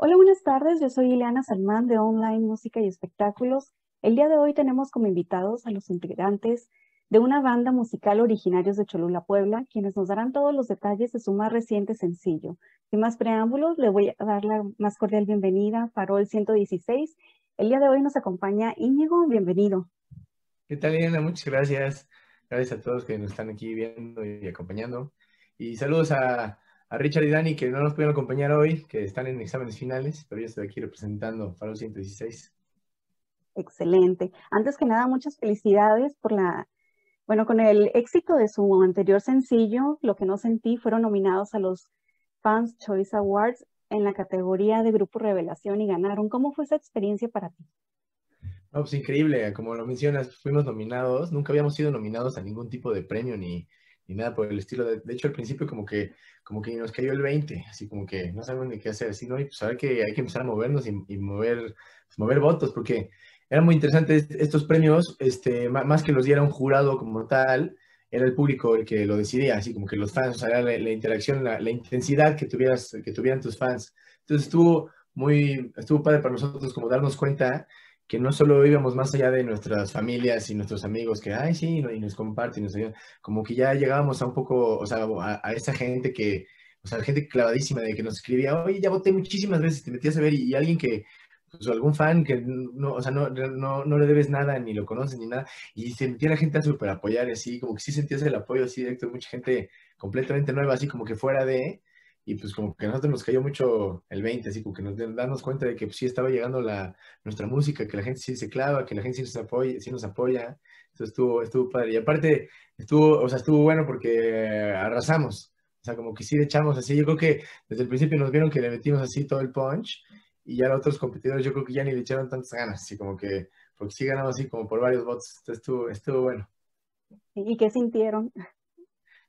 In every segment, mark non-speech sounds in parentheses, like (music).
Hola, buenas tardes. Yo soy Ileana Salmán de Online Música y Espectáculos. El día de hoy tenemos como invitados a los integrantes de una banda musical originarios de Cholula, Puebla, quienes nos darán todos los detalles de su más reciente sencillo. Sin más preámbulos, le voy a dar la más cordial bienvenida Farol 116. El día de hoy nos acompaña Íñigo, bienvenido. ¿Qué tal, Ileana? Muchas gracias. Gracias a todos que nos están aquí viendo y acompañando. Y saludos a, a Richard y Dani que no nos pudieron acompañar hoy, que están en exámenes finales, pero yo estoy aquí representando Farol 116. Excelente. Antes que nada, muchas felicidades por la bueno, con el éxito de su anterior sencillo, Lo que no sentí, fueron nominados a los Fans Choice Awards en la categoría de Grupo Revelación y ganaron. ¿Cómo fue esa experiencia para ti? No, pues increíble, como lo mencionas, fuimos nominados, nunca habíamos sido nominados a ningún tipo de premio ni, ni nada por el estilo. De, de, hecho, al principio como que, como que nos cayó el 20, así como que no sabemos ni qué hacer, así, ¿no? Y pues ahora que hay que empezar a movernos y, y mover, pues, mover votos, porque era muy interesante estos premios, este, más que los diera un jurado como tal, era el público el que lo decidía, así como que los fans, o sea, la, la interacción, la, la, intensidad que, tuvieras, que tuvieran tus fans. Entonces estuvo muy, estuvo padre para nosotros como darnos cuenta que no solo íbamos más allá de nuestras familias y nuestros amigos que, ay, sí, y nos comparten, nos ayudan, como que ya llegábamos a un poco, o sea, a, esa gente que, o sea, gente clavadísima de que nos escribía, oye, ya voté muchísimas veces, te metías a ver, y, y alguien que, pues, algún fan que no, o sea, no, no, no, le debes nada, ni lo conoces, ni nada, y se metía la gente a super apoyar, así, como que sí sentías el apoyo así directo, mucha gente completamente nueva, así como que fuera de, y pues como que a nosotros nos cayó mucho el 20, así como que nos damos cuenta de que pues, sí estaba llegando la, nuestra música, que la gente sí se clava, que la gente sí nos apoya, sí nos apoya, entonces estuvo, estuvo padre, y aparte estuvo, o sea, estuvo bueno porque arrasamos, o sea, como que sí le echamos así, yo creo que desde el principio nos vieron que le metimos así todo el punch, y ya los otros competidores yo creo que ya ni le echaron tantas ganas, así como que, porque sí ganamos así como por varios votos, entonces estuvo, estuvo bueno. ¿Y qué sintieron?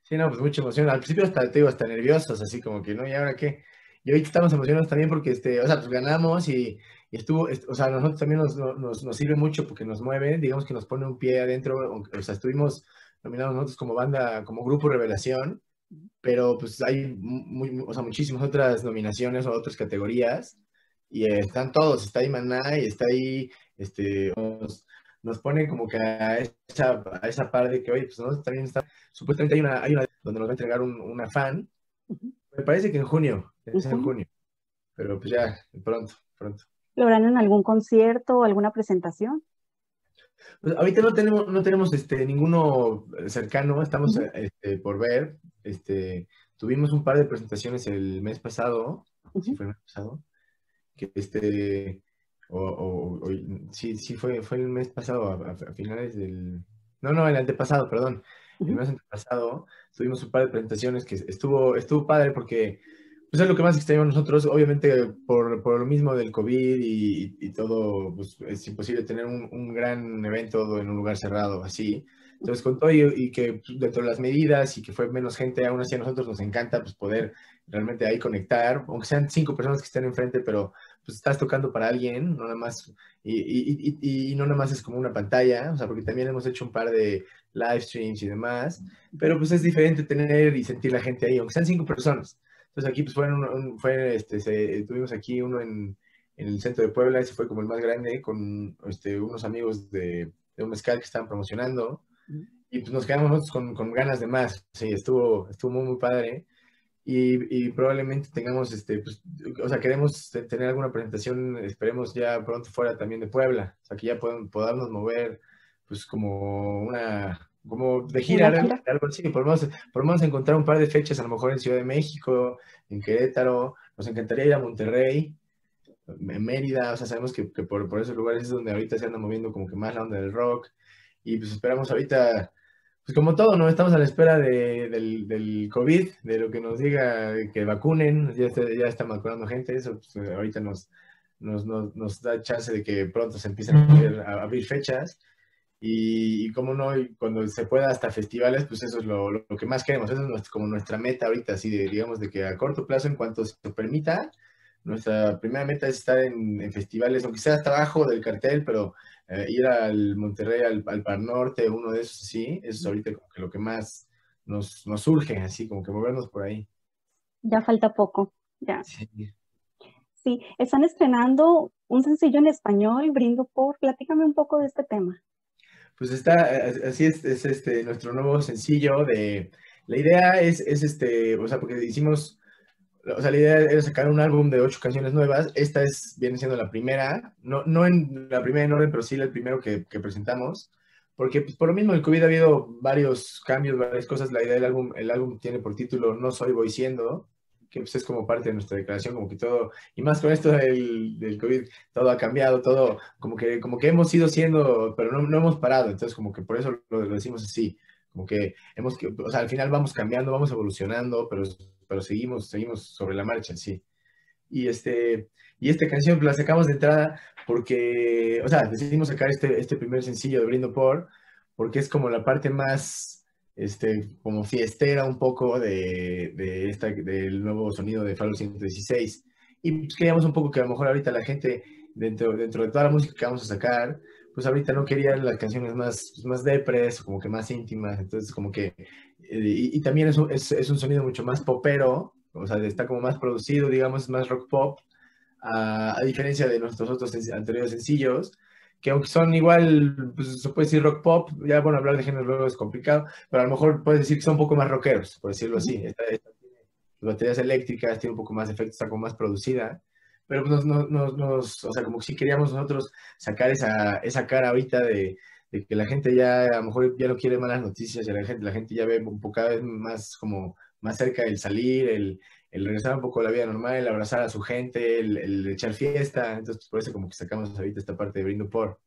Sí, no, pues mucha emoción, al principio hasta, te digo, hasta nerviosos, así como que, ¿no? ¿Y ahora qué? Y ahorita estamos emocionados también porque, este, o sea, pues ganamos y, estuvo, o sea, a nosotros también nos, nos, nos, sirve mucho porque nos mueve, digamos que nos pone un pie adentro, o sea, estuvimos nominados nosotros como banda, como grupo Revelación, pero pues hay muy, o sea, muchísimas otras nominaciones o otras categorías, y están todos, está ahí Maná y está ahí, este, nos, ponen como que a esa, a esa par de que, oye, pues nosotros también está, supuestamente hay una, hay una donde nos va a entregar un, una fan, uh -huh. me parece que en junio, uh -huh. en junio, pero pues ya, pronto, pronto. ¿Lo harán en algún concierto o alguna presentación? Pues ahorita no tenemos, no tenemos este, ninguno cercano, estamos uh -huh. este, por ver, este, tuvimos un par de presentaciones el mes pasado, ¿sí fue el mes pasado? que este, o, o, o, sí, sí fue, fue el mes pasado, a, a, finales del, no, no, el antepasado, perdón, el mes antepasado, tuvimos un par de presentaciones que estuvo, estuvo padre porque, pues es lo que más extrañamos nosotros, obviamente por, por lo mismo del COVID y, y todo, pues es imposible tener un, un, gran evento en un lugar cerrado, así, entonces con todo y, y, que pues, dentro de las medidas y que fue menos gente, aún así a nosotros nos encanta pues poder realmente ahí conectar, aunque sean cinco personas que estén enfrente, pero pues estás tocando para alguien, no nada más, y, y, y, y, no nada más es como una pantalla, o sea, porque también hemos hecho un par de live streams y demás, pero pues es diferente tener y sentir la gente ahí, aunque sean cinco personas. Entonces aquí pues fueron, un, fue, este, se, tuvimos aquí uno en, en, el centro de Puebla, ese fue como el más grande, con este, unos amigos de, de un mezcal que estaban promocionando, y pues nos quedamos nosotros con, con ganas de más, sí, estuvo, estuvo muy, muy padre. Y, y, probablemente tengamos, este, pues, o sea, queremos tener alguna presentación, esperemos ya pronto fuera también de Puebla, o sea, que ya podamos, podamos mover, pues, como una, como de gira, gira? algo así, podemos, podemos encontrar un par de fechas, a lo mejor en Ciudad de México, en Querétaro, nos encantaría ir a Monterrey, en Mérida, o sea, sabemos que, que por, por esos lugares es donde ahorita se anda moviendo como que más la onda del rock, y pues esperamos ahorita pues como todo, ¿no? Estamos a la espera de, del, del, COVID, de lo que nos diga que vacunen, ya está, ya está vacunando gente, eso pues, ahorita nos, nos, nos, nos, da chance de que pronto se empiecen a, abrir, a abrir fechas. Y, y, como no, cuando se pueda hasta festivales, pues eso es lo, lo que más queremos, eso es nuestro, como nuestra meta ahorita, así de, digamos, de que a corto plazo, en cuanto se permita, nuestra primera meta es estar en, en festivales, aunque sea hasta abajo del cartel, pero eh, ir al Monterrey, al, al, Par Norte, uno de esos, sí, eso es ahorita como que lo que más nos, nos surge, así como que movernos por ahí. Ya falta poco, ya. Sí. Sí, están estrenando un sencillo en español, Brindo por, platícame un poco de este tema. Pues está, así es, es este, nuestro nuevo sencillo de, la idea es, es este, o sea, porque hicimos, o sea, la idea era sacar un álbum de ocho canciones nuevas, esta es, viene siendo la primera, no, no en la primera en orden, pero sí el primero que, que presentamos, porque pues, por lo mismo el COVID ha habido varios cambios, varias cosas, la idea del álbum, el álbum tiene por título No Soy Voy Siendo, que pues, es como parte de nuestra declaración, como que todo, y más con esto del, del, COVID, todo ha cambiado, todo, como que, como que hemos ido siendo, pero no, no hemos parado, entonces como que por eso lo, lo, decimos así, como que hemos, o sea, al final vamos cambiando, vamos evolucionando, pero, pero seguimos, seguimos sobre la marcha, sí. Y este, y esta canción la sacamos de entrada porque, o sea, decidimos sacar este, este primer sencillo de Brindo Por, porque es como la parte más este, como fiestera un poco de, de esta, del nuevo sonido de Faro 116. Y pues queríamos un poco que a lo mejor ahorita la gente, dentro, dentro de toda la música que vamos a sacar, pues ahorita no querían las canciones más, pues, más depres, como que más íntimas, entonces como que, y, y, también es un, es, es un, sonido mucho más popero, o sea, está como más producido, digamos, más rock pop, a, a diferencia de nuestros otros anteriores sencillos, que aunque son igual, pues se puede decir rock pop, ya bueno, hablar de género luego es complicado, pero a lo mejor puedes decir que son un poco más rockeros, por decirlo así. Esta, esta tiene baterías eléctricas, tiene un poco más de efecto, está como más producida, pero nos, nos, nos, o sea, como si queríamos nosotros sacar esa, esa cara ahorita de, de, que la gente ya a lo mejor ya no quiere malas noticias, y la gente, la gente ya ve un poco cada vez más como más cerca el salir, el, el regresar un poco a la vida normal, el abrazar a su gente, el, el echar fiesta. Entonces, por eso como que sacamos ahorita esta parte de Brindo por.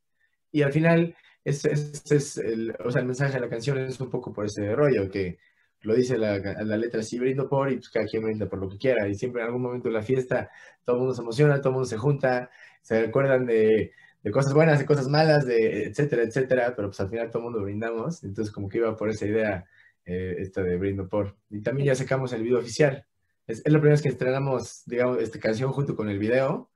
Y al final, es, es, es el, o sea, el mensaje de la canción es un poco por ese rollo, que lo dice la, la letra así, brindo por, y pues cada quien brinda por lo que quiera. Y siempre en algún momento de la fiesta todo el mundo se emociona, todo el mundo se junta, se recuerdan de, de cosas buenas, de cosas malas, de etcétera, etcétera, pero pues al final todo el mundo brindamos. Entonces como que iba por esa idea eh, esta de brindo por. Y también ya sacamos el video oficial es, es, la primera vez que estrenamos, digamos, esta canción junto con el video.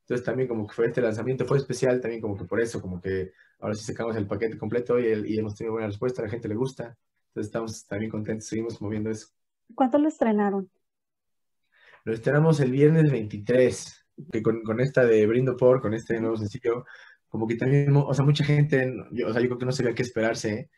Entonces también como que fue este lanzamiento, fue especial también como que por eso, como que ahora sí sacamos el paquete completo y, el, y hemos tenido buena respuesta, a la gente le gusta. Entonces estamos también contentos, seguimos moviendo eso. ¿Cuánto lo estrenaron? Lo estrenamos el viernes 23, que con, con esta de Brindo Por, con este nuevo sencillo, como que también, o sea, mucha gente, yo, o sea, yo creo que no sabía qué esperarse.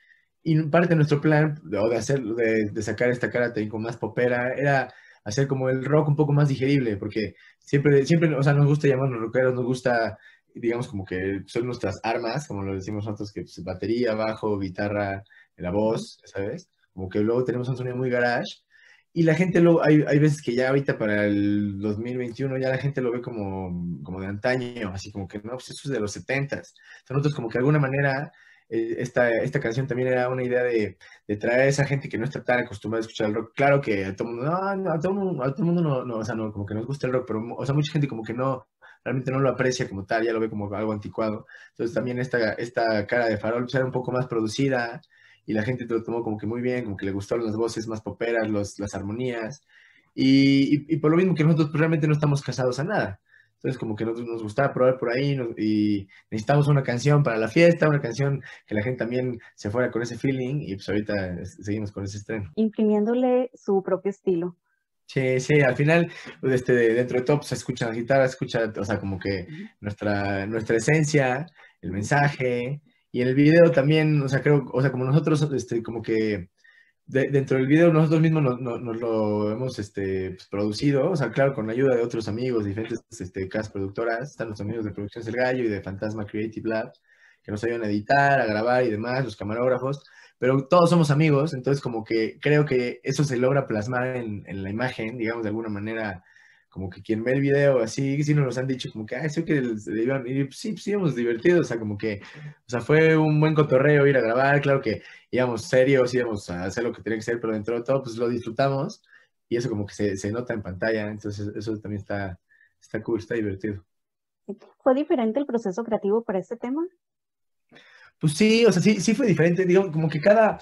Y parte de nuestro plan, de, de hacer, de sacar esta cara con más popera, era hacer como el rock un poco más digerible, porque siempre, siempre, o sea, nos gusta llamarnos rockeros, nos gusta, digamos, como que son nuestras armas, como lo decimos nosotros, que pues, batería, bajo, guitarra, la voz, ¿sabes? Como que luego tenemos un sonido muy garage. Y la gente luego, hay, hay veces que ya ahorita para el 2021 ya la gente lo ve como, como de antaño, así como que no, pues eso es de los 70s. Nosotros como que de alguna manera esta, esta canción también era una idea de, de, traer a esa gente que no está tan acostumbrada a escuchar el rock. Claro que a todo el mundo, no, no, a todo el mundo, a todo mundo no, no, o sea, no, como que nos gusta el rock, pero, o sea, mucha gente como que no, realmente no lo aprecia como tal, ya lo ve como algo anticuado. Entonces también esta, esta cara de farol pues, era un poco más producida y la gente lo tomó como que muy bien, como que le gustaron las voces más poperas, los, las armonías. Y, y, y, por lo mismo que nosotros pues, realmente no estamos casados a nada. Entonces, como que nos, nos gustaba probar por ahí nos, y necesitamos una canción para la fiesta, una canción que la gente también se fuera con ese feeling y pues ahorita seguimos con ese estreno. Imprimiéndole su propio estilo. Sí, sí, al final, pues, este, dentro de todo, pues, se escucha la guitarra, escucha, o sea, como que nuestra, nuestra esencia, el mensaje, y en el video también, o sea, creo, o sea, como nosotros, este, como que de, dentro del video nosotros mismos nos, nos, nos lo hemos este, pues, producido, o sea, claro, con la ayuda de otros amigos, diferentes este, cast productoras, están los amigos de Producciones El Gallo y de Fantasma Creative Lab, que nos ayudan a editar, a grabar y demás, los camarógrafos, pero todos somos amigos, entonces como que creo que eso se logra plasmar en, en la imagen, digamos, de alguna manera, como que quien ve el video así, sí nos han dicho como que, ah, eso que iban, y sí, sí, íbamos divertidos, o sea, como que, o sea, fue un buen cotorreo ir a grabar, claro que íbamos serios, íbamos a hacer lo que tenía que ser, pero dentro de todo, pues lo disfrutamos, y eso como que se, se nota en pantalla, entonces eso también está, está cool, está divertido. ¿Fue diferente el proceso creativo para este tema? Pues sí, o sea, sí, sí fue diferente, digo, como que cada,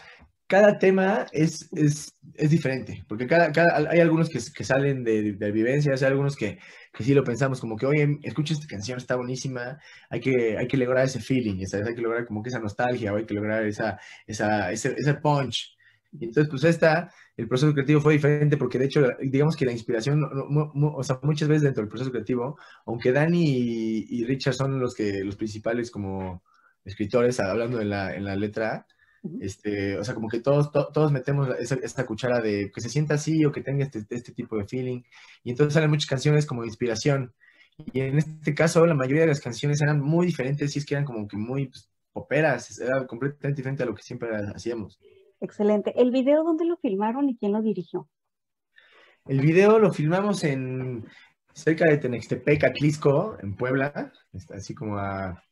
cada tema es, es, es diferente, porque cada, cada, hay algunos que, salen de, de, vivencias, hay algunos que, que sí lo pensamos como que, oye, escucha esta canción, está buenísima, hay que, hay que lograr ese feeling, ¿sabes? hay que lograr como que esa nostalgia, o hay que lograr esa, esa, ese, punch. Y entonces, pues esta, el proceso creativo fue diferente porque de hecho, digamos que la inspiración, o sea, muchas veces dentro del proceso creativo, aunque Dani y, Richard son los que los principales como escritores, hablando en la, en la letra, este, o sea, como que todos, todos metemos esa, esta cuchara de que se sienta así o que tenga este, este tipo de feeling. Y entonces salen muchas canciones como inspiración. Y en este caso, la mayoría de las canciones eran muy diferentes y es que eran como que muy pues, poperas, era completamente diferente a lo que siempre hacíamos. Excelente. ¿El video dónde lo filmaron y quién lo dirigió? El video lo filmamos en cerca de Tenextepec, Atlisco, en Puebla, está así como a,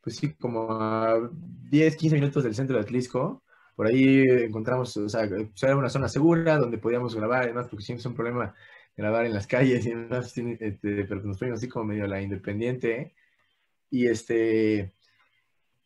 pues sí, como a 10, 15 minutos del centro de Atlisco. Por ahí encontramos, o sea, pues era una zona segura donde podíamos grabar, además, porque siempre es un problema grabar en las calles y demás, (laughs) este, pero nos fuimos así como medio a la independiente. Y este,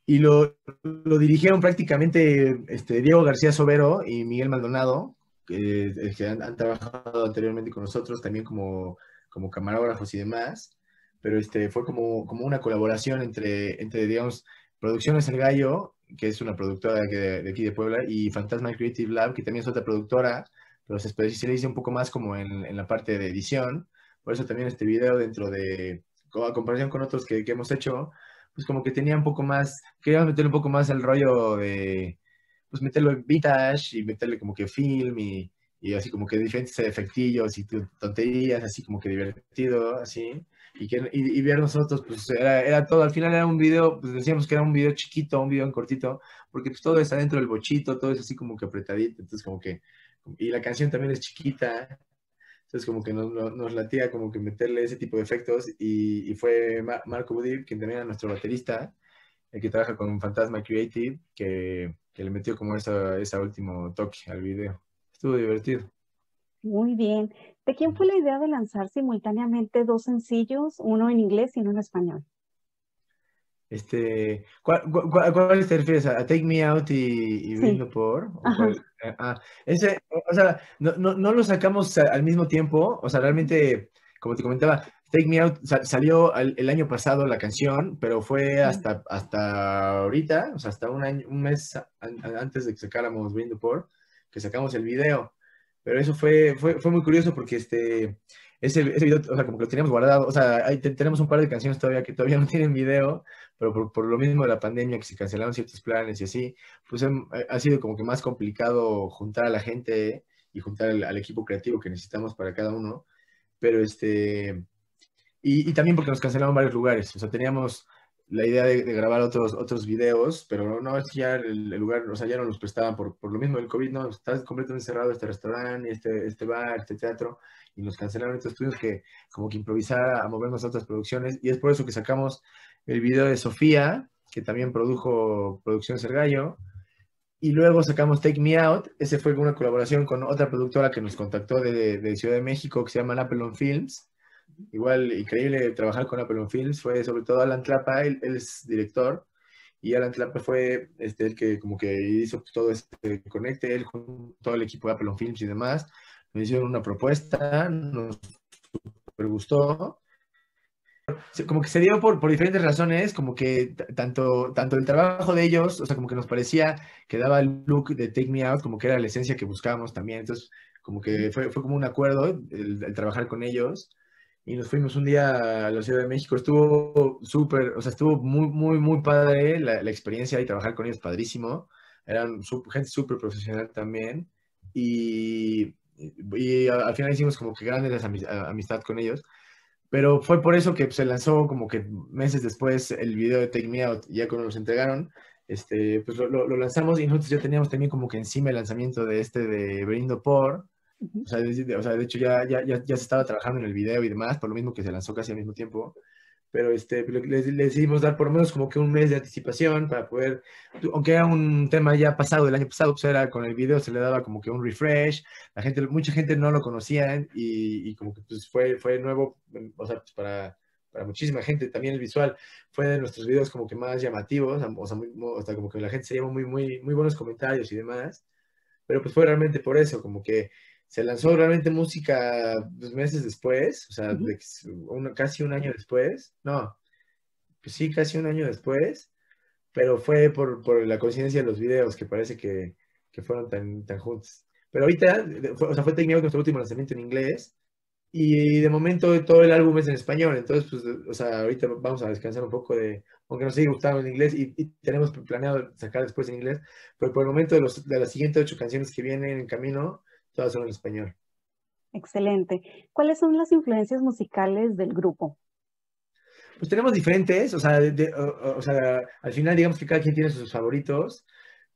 y lo, lo, dirigieron prácticamente este, Diego García Sobero y Miguel Maldonado, que, que han, trabajado anteriormente con nosotros también como, como camarógrafos y demás, pero este, fue como, como una colaboración entre, entre, digamos, Producciones El Gallo, que es una productora de, de, aquí de Puebla, y Fantasma Creative Lab, que también es otra productora, pero se especializa un poco más como en, en la parte de edición, por eso también este video dentro de, a comparación con otros que, que hemos hecho, pues como que tenía un poco más, quería meterle un poco más el rollo de, pues meterlo en vintage y meterle como que film y, y así como que diferentes efectillos y tonterías, así como que divertido, así. Y, que, y, ver nosotros, pues era, era, todo, al final era un video, pues decíamos que era un video chiquito, un video en cortito, porque pues todo está dentro del bochito, todo es así como que apretadito, entonces como que, y la canción también es chiquita, entonces, como que nos, nos, latía como que meterle ese tipo de efectos y, fue Marco Budir, quien también era nuestro baterista, el que trabaja con Fantasma Creative, que, que le metió como ese esa último toque al video. Estuvo divertido. Muy bien. ¿De quién fue la idea de lanzar simultáneamente dos sencillos, uno en inglés y uno en español? Este, ¿cuál, cuál, te refieres? ¿A Take Me Out y, y por? Eh, ah, ese, o sea, no, no, no, lo sacamos al mismo tiempo, o sea, realmente, como te comentaba, Take Me Out salió el, año pasado la canción, pero fue hasta, hasta ahorita, o sea, hasta un año, un mes antes de que sacáramos Viendo por, que sacamos el video. Pero eso fue, fue, fue muy curioso porque este, ese, video, o sea, como que lo teníamos guardado, o sea, ahí tenemos un par de canciones todavía que todavía (laughs) no tienen video, pero por, lo mismo de la pandemia, que se cancelaron ciertos planes y así, pues ha sido como que más complicado juntar a la gente y juntar al, equipo creativo que necesitamos para cada uno, pero este, y, también porque nos cancelaron varios lugares, o sea, teníamos la idea de, grabar otros, otros videos, pero no, es ya el, lugar, o sea, ya no los prestaban por, por lo mismo del COVID, no, está completamente cerrado este restaurante, este, este bar, este teatro, y nos cancelaron, entonces tuvimos que como que improvisar a movernos a otras producciones y es por eso que sacamos el video de Sofía, que también produjo Producción Sergallo, y luego sacamos Take Me Out, ese fue una colaboración con otra productora que nos contactó de, de Ciudad de México que se llama Apple Films, igual increíble trabajar con Apple Films, fue sobre todo Alan Tlapa, él, es director, y Alan Tlapa fue este, el que como que hizo todo este conecte, él con todo el equipo de Apple Films y demás, me hicieron una propuesta, nos super gustó. Como que se dio por, por diferentes razones, como que tanto, tanto el trabajo de ellos, o sea, como que nos parecía que daba el look de Take Me Out, como que era la esencia que buscábamos también. Entonces, como que fue, fue como un acuerdo el, trabajar con ellos. Y nos fuimos un día a la Ciudad de México. Estuvo súper, o sea, estuvo muy, muy, muy padre la, la experiencia y trabajar con ellos, padrísimo. Eran gente súper profesional también. Y y al final hicimos como que grandes amistad con ellos. Pero fue por eso que se lanzó como que meses después el video de Take Me Out, ya cuando nos entregaron, este, pues lo, lanzamos y nosotros ya teníamos también como que encima el lanzamiento de este de Brindo Por. O, sea, de, o sea, de, hecho ya, ya, ya, ya se estaba trabajando en el video y demás, por lo mismo que se lanzó casi al mismo tiempo. Pero este, les, decidimos dar por lo menos como que un mes de anticipación para poder, aunque era un tema ya pasado del año pasado, pues era con el video se le daba como que un refresh, la gente, mucha gente no lo conocía y, y como que pues fue, fue nuevo, o sea, pues para, para muchísima gente, también el visual fue de nuestros videos como que más llamativos, o sea, o sea como que la gente se llevó muy, muy, muy buenos comentarios y demás, pero pues fue realmente por eso, como que se lanzó realmente música dos meses después, o sea, casi un año después, no, pues sí, casi un año después, pero fue por, por, la coincidencia de los videos, que parece que, que fueron tan, tan juntos. Pero ahorita, o sea, fue Take nuestro último lanzamiento en inglés, y de momento todo el álbum es en español, entonces, pues, o sea, ahorita vamos a descansar un poco de, aunque nos sigue gustando en inglés y, tenemos planeado sacar después en inglés, pero por el momento de, los, de las siguientes ocho canciones que vienen en camino, todas son en español. Excelente. ¿Cuáles son las influencias musicales del grupo? Pues tenemos diferentes, o sea, o sea, al final digamos que cada quien tiene sus favoritos,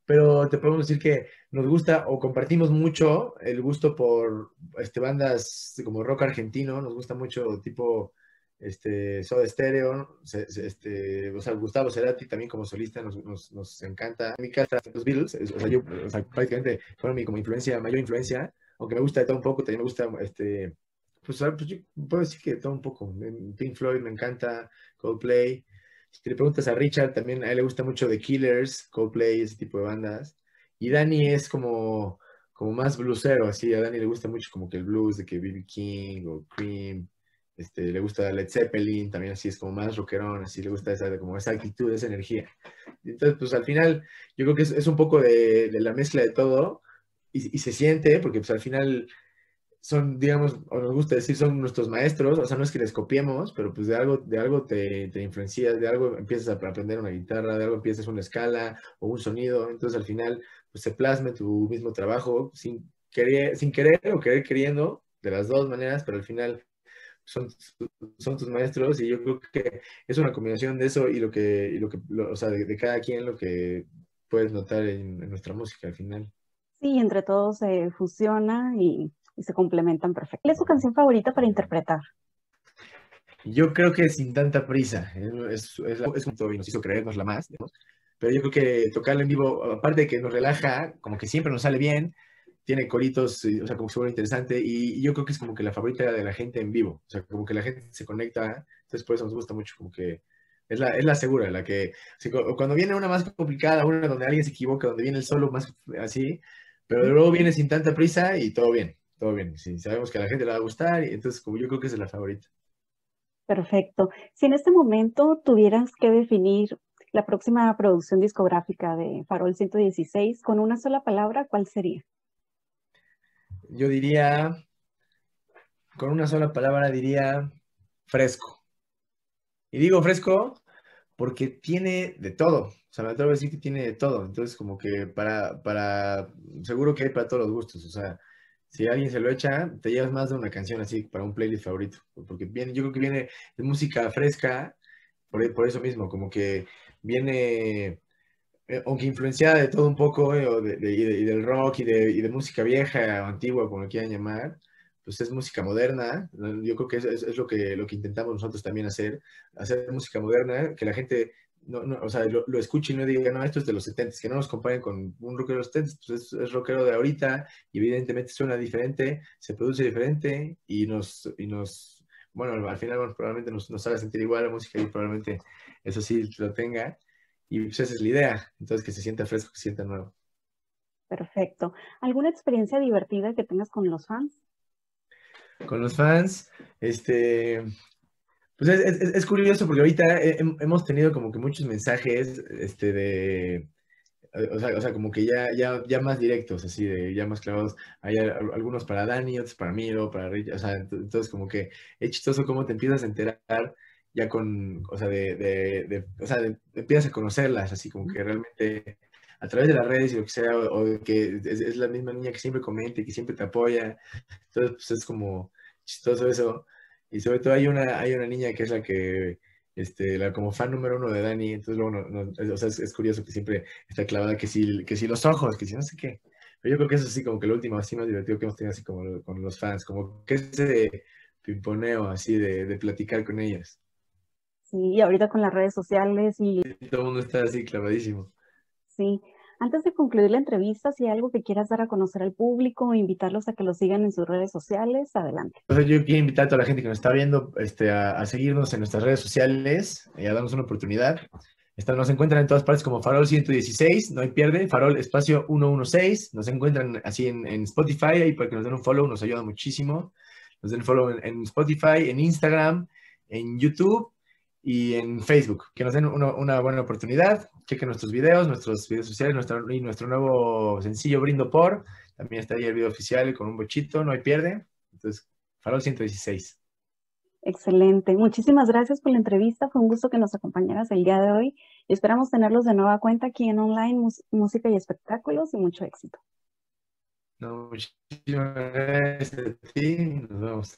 pero te podemos decir que nos gusta o compartimos mucho el gusto por este, bandas como rock argentino, nos gusta mucho tipo este, Soda Stereo, este, o sea, Gustavo Cerati también como solista nos, nos, nos encanta. En mi casa, los Beatles, o sea, yo, o sea, prácticamente fueron mi como influencia, mayor influencia, aunque me gusta de todo un poco, también me gusta, este, pues, pues yo puedo decir que todo un poco. Pink Floyd me encanta, Coldplay, si le preguntas a Richard, también a él le gusta mucho The Killers, Coldplay, ese tipo de bandas. Y Dani es como, como más bluesero, así. A Dani le gusta mucho como que el blues de que B.B. King o Cream. Este, le gusta Led Zeppelin, también así es como más rockerón, así le gusta esa, como esa actitud, esa energía. Entonces, pues al final, yo creo que es, un poco de, la mezcla de todo y, se siente, porque pues al final son, digamos, o nos gusta decir, son nuestros maestros, o sea, no es que les copiemos, pero pues de algo, de algo te, te influencias, de algo empiezas a aprender una guitarra, de algo empiezas una escala o un sonido, entonces al final, pues se plasma tu mismo trabajo sin querer, sin querer o querer queriendo, de las dos maneras, pero al final son, son tus maestros y yo creo que es una combinación de eso y lo que, y lo que o sea, de, cada quien lo que puedes notar en, en nuestra música al final. Sí, entre todos se fusiona y y se complementan perfecto. ¿Cuál es su canción favorita para interpretar? Yo creo que Sin Tanta Prisa. Es, es, es, un y nos hizo creernos la más, pero yo creo que tocarla en vivo, aparte de que nos relaja, como que siempre nos sale bien, tiene coritos, o sea, como que interesante, y, yo creo que es como que la favorita de la gente en vivo, o sea, como que la gente se conecta, entonces por eso nos gusta mucho, como que es la, es la segura, la que, cuando viene una más complicada, una donde alguien se equivoca, donde viene el solo más así, pero luego viene sin tanta prisa y todo bien todo bien. Sí, sabemos que a la gente le va a gustar y entonces como yo creo que es la favorita. Perfecto. Si en este momento tuvieras que definir la próxima producción discográfica de Farol 116 con una sola palabra, ¿cuál sería? Yo diría, con una sola palabra diría fresco. Y digo fresco porque tiene de todo. O sea, me atrevo a decir que tiene de todo. Entonces, como que para, para, seguro que hay para todos los gustos. O sea, si alguien se lo echa, te llevas más de una canción así para un playlist favorito. Porque viene, yo creo que viene de música fresca, por, por eso mismo, como que viene, eh, aunque influenciada de todo un poco, eh, y, del rock y de, música vieja o antigua, como lo quieran llamar, pues es música moderna. Yo creo que es, es, lo, que, lo que intentamos nosotros también hacer, hacer música moderna, que la gente no, no, o sea, lo, lo escuche y no diga, no, esto es de los 70, que no nos comparen con un rockero de los 70, pues es, rockero de ahorita y evidentemente suena diferente, se produce diferente y nos, y nos bueno, al final probablemente nos, nos haga sentir igual la música y probablemente eso sí lo tenga y pues esa es la idea, entonces que se sienta fresco, que se sienta nuevo. Perfecto. ¿Alguna experiencia divertida que tengas con los fans? Con los fans, este, pues es, curioso porque ahorita hemos tenido como que muchos mensajes este, de, o sea, como que ya, ya, ya más directos, así, de ya más clavados. Hay algunos para Dani, otros para mí, o para Rich, o sea, entonces como que es chistoso cómo te empiezas a enterar ya con, o sea, de, de, o sea, empiezas a conocerlas, así como que realmente a través de las redes y lo que sea, o, que es, es, la misma niña que siempre comenta y que siempre te apoya. Entonces, pues es como chistoso eso. Y sobre todo hay una, hay una niña que es la que, este, la como fan número uno de Dani, entonces luego, no, o sea, es, curioso que siempre está clavada que si, que si los ojos, que si no sé qué. Pero yo creo que eso es así como que lo último, así más divertido que hemos tenido así como con los fans, como que ese pimponeo así de, de platicar con ellas. Sí, y ahorita con las redes sociales y... todo el mundo está así clavadísimo. Sí, antes de concluir la entrevista, si hay algo que quieras dar a conocer al público o invitarlos a que lo sigan en sus redes sociales, adelante. yo quiero invitar a toda la gente que nos está viendo este, a, seguirnos en nuestras redes sociales y a darnos una oportunidad. nos encuentran en todas partes como Farol 116, no hay pierde, Farol espacio 116. Nos encuentran así en, Spotify y para que nos den un follow nos ayuda muchísimo. Nos den follow en, en Spotify, en Instagram, en YouTube y en Facebook, que nos den una, buena oportunidad, chequen nuestros videos, nuestros videos sociales nuestro, y nuestro nuevo sencillo Brindo Por, también está ahí el video oficial con un bochito, no hay pierde, entonces, Farol 116. Excelente. Muchísimas gracias por la entrevista. Fue un gusto que nos acompañaras el día de hoy. Esperamos tenerlos de nueva cuenta aquí en Online Música y Espectáculos y mucho éxito. No, muchísimas gracias a ti. Nos vemos.